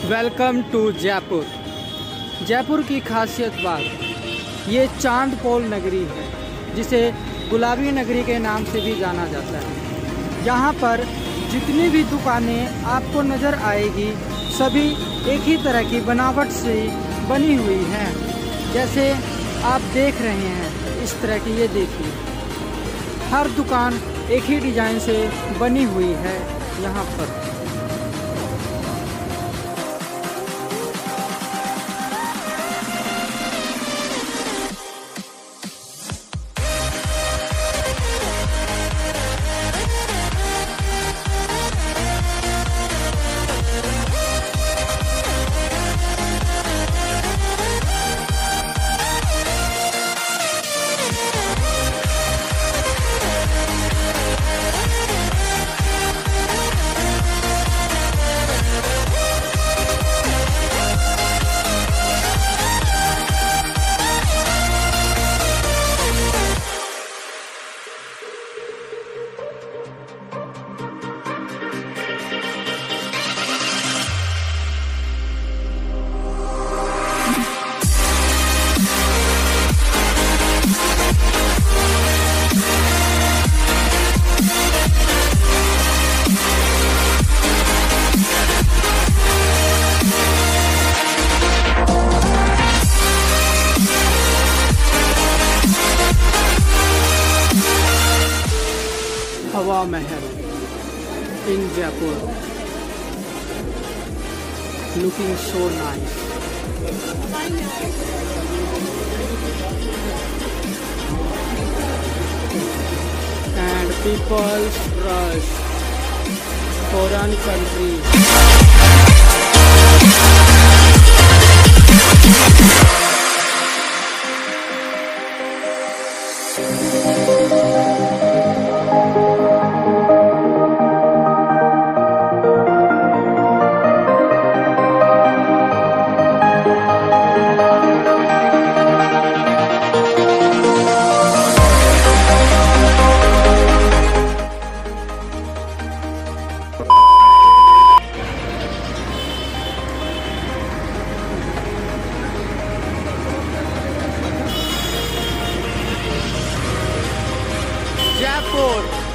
Welcome to Jaipur. Jaipur की खासियत बात, ये चाँद पोल नगरी है, जिसे गुलाबी नगरी के नाम से भी जाना जाता है। यहाँ पर जितनी भी दुकानें आपको नज़र आएगी, सभी एक ही तरह की बनावट से बनी हुई हैं। जैसे आप देख रहे हैं, इस तरह की ये देखिए। हर दुकान एक ही डिज़ाइन से बनी हुई है यहाँ पर। Hawa Mahal in Jaipur looking so nice and people's rush foreign countries Bradford.